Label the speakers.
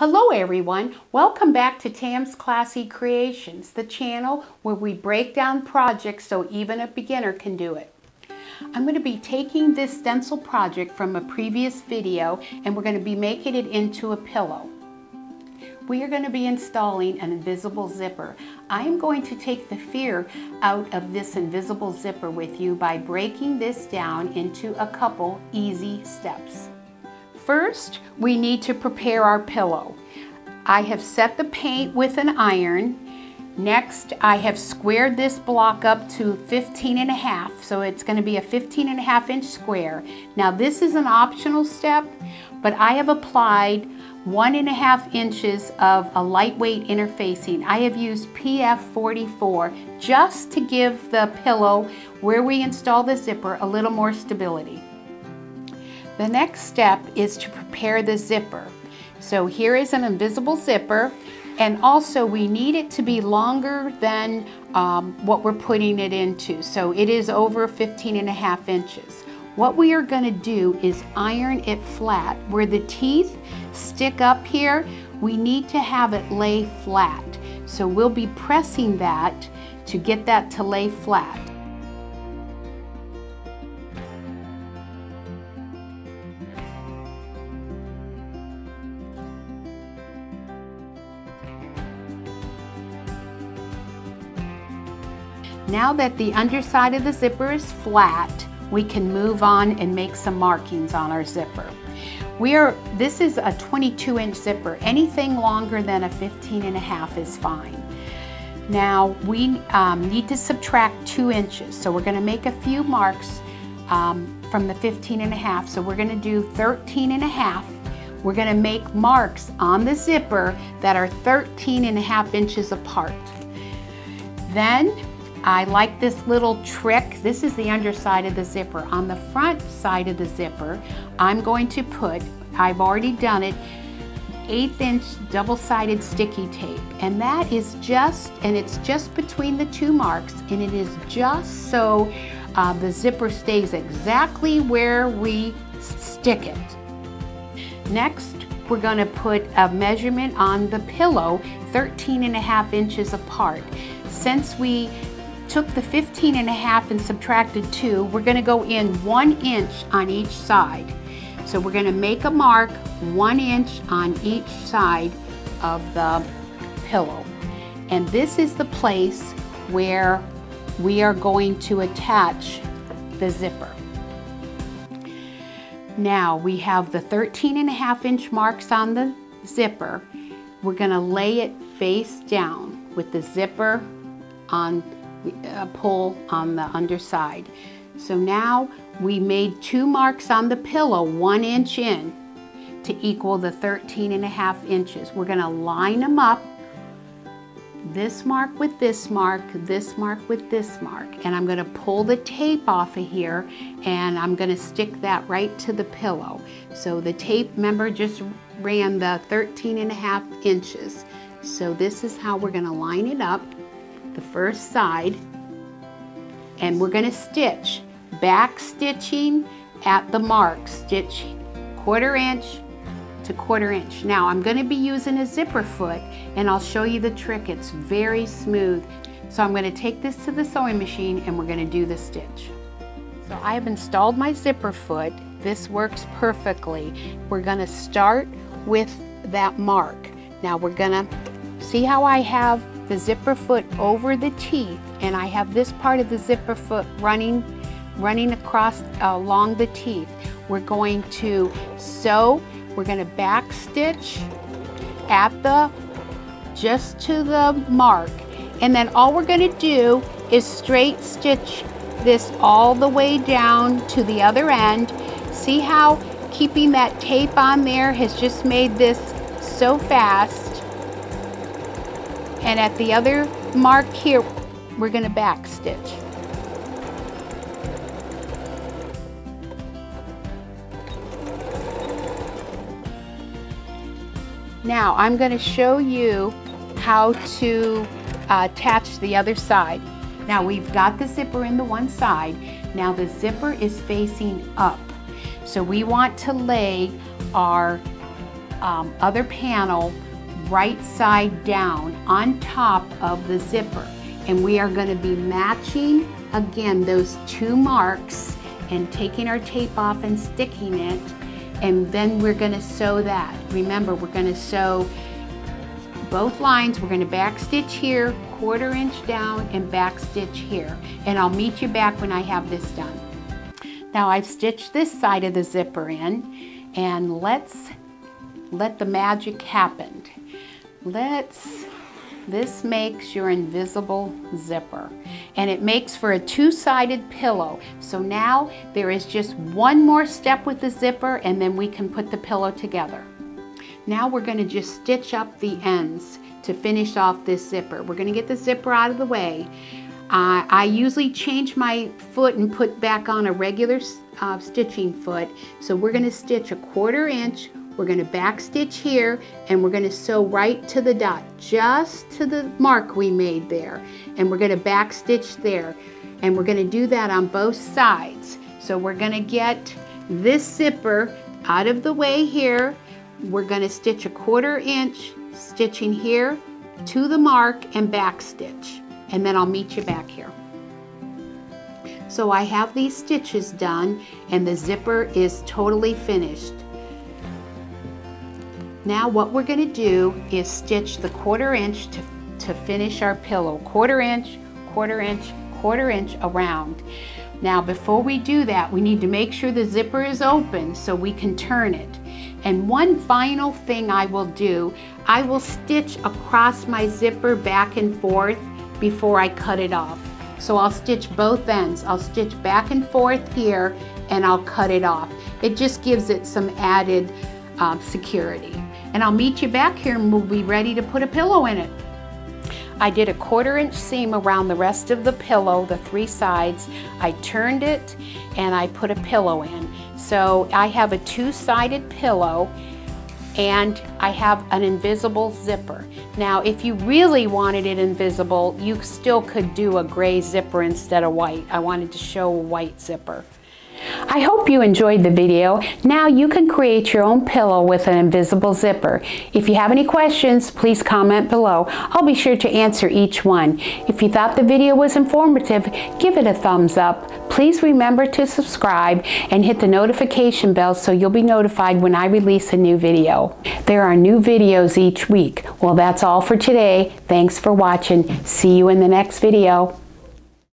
Speaker 1: Hello everyone, welcome back to Tam's Classy Creations, the channel where we break down projects so even a beginner can do it. I'm going to be taking this stencil project from a previous video and we're going to be making it into a pillow. We are going to be installing an invisible zipper. I am going to take the fear out of this invisible zipper with you by breaking this down into a couple easy steps. First, we need to prepare our pillow. I have set the paint with an iron. Next, I have squared this block up to 15 and a half, so it's gonna be a 15 and a half inch square. Now this is an optional step, but I have applied one and a half inches of a lightweight interfacing. I have used PF44 just to give the pillow where we install the zipper a little more stability. The next step is to prepare the zipper. So here is an invisible zipper and also we need it to be longer than um, what we're putting it into. So it is over 15 and a half inches. What we are going to do is iron it flat. Where the teeth stick up here, we need to have it lay flat. So we'll be pressing that to get that to lay flat. Now that the underside of the zipper is flat, we can move on and make some markings on our zipper. We are, this is a 22 inch zipper. Anything longer than a 15 and a half is fine. Now we um, need to subtract two inches. So we're gonna make a few marks um, from the 15 and a half. So we're gonna do 13 and a half. We're gonna make marks on the zipper that are 13 and a half inches apart. Then I like this little trick. This is the underside of the zipper. On the front side of the zipper, I'm going to put, I've already done it, eighth inch double-sided sticky tape. And that is just, and it's just between the two marks, and it is just so uh, the zipper stays exactly where we stick it. Next, we're gonna put a measurement on the pillow 13 and a half inches apart. Since we took the 15 and a half and subtracted two, we're gonna go in one inch on each side. So we're gonna make a mark one inch on each side of the pillow. And this is the place where we are going to attach the zipper. Now we have the 13 and a half inch marks on the zipper. We're gonna lay it face down with the zipper on Uh, pull on the underside. So now we made two marks on the pillow, one inch in to equal the 13 and a half inches. We're gonna line them up, this mark with this mark, this mark with this mark, and I'm gonna pull the tape off of here and I'm gonna stick that right to the pillow. So the tape, remember, just ran the 13 and a half inches. So this is how we're gonna line it up the first side. And we're going to stitch back stitching at the mark stitch quarter inch to quarter inch. Now I'm going to be using a zipper foot and I'll show you the trick. It's very smooth. So I'm going to take this to the sewing machine and we're going to do the stitch. So I have installed my zipper foot. This works perfectly. We're going to start with that mark. Now we're going to see how I have the zipper foot over the teeth and I have this part of the zipper foot running running across uh, along the teeth. We're going to sew, we're going to back stitch at the just to the mark and then all we're going to do is straight stitch this all the way down to the other end. See how keeping that tape on there has just made this so fast and at the other mark here, we're going to back stitch. Now I'm going to show you how to uh, attach the other side. Now we've got the zipper in the one side. Now the zipper is facing up. So we want to lay our um, other panel right side down on top of the zipper. And we are gonna be matching, again, those two marks and taking our tape off and sticking it. And then we're gonna sew that. Remember, we're gonna sew both lines. We're gonna back stitch here, quarter inch down and back stitch here. And I'll meet you back when I have this done. Now I've stitched this side of the zipper in and let's let the magic happen. Let's, this makes your invisible zipper and it makes for a two-sided pillow. So now there is just one more step with the zipper and then we can put the pillow together. Now we're going to just stitch up the ends to finish off this zipper. We're going to get the zipper out of the way. Uh, I usually change my foot and put back on a regular uh, stitching foot. So we're going to stitch a quarter inch. We're going to back stitch here and we're going to sew right to the dot, just to the mark we made there. And we're going to back stitch there. And we're going to do that on both sides. So we're going to get this zipper out of the way here we're going to stitch a quarter inch stitching here to the mark and back stitch and then I'll meet you back here. So I have these stitches done and the zipper is totally finished. Now what we're going to do is stitch the quarter inch to, to finish our pillow. Quarter inch, quarter inch, quarter inch around. Now before we do that we need to make sure the zipper is open so we can turn it. And one final thing I will do, I will stitch across my zipper back and forth before I cut it off. So I'll stitch both ends. I'll stitch back and forth here and I'll cut it off. It just gives it some added uh, security. And I'll meet you back here and we'll be ready to put a pillow in it. I did a quarter inch seam around the rest of the pillow, the three sides. I turned it and I put a pillow in. So I have a two-sided pillow and I have an invisible zipper. Now, if you really wanted it invisible, you still could do a gray zipper instead of white. I wanted to show a white zipper. I hope you enjoyed the video. Now you can create your own pillow with an invisible zipper. If you have any questions, please comment below. I'll be sure to answer each one. If you thought the video was informative, give it a thumbs up. Please remember to subscribe and hit the notification bell so you'll be notified when I release a new video. There are new videos each week. Well, that's all for today. Thanks for watching. See you in the next video.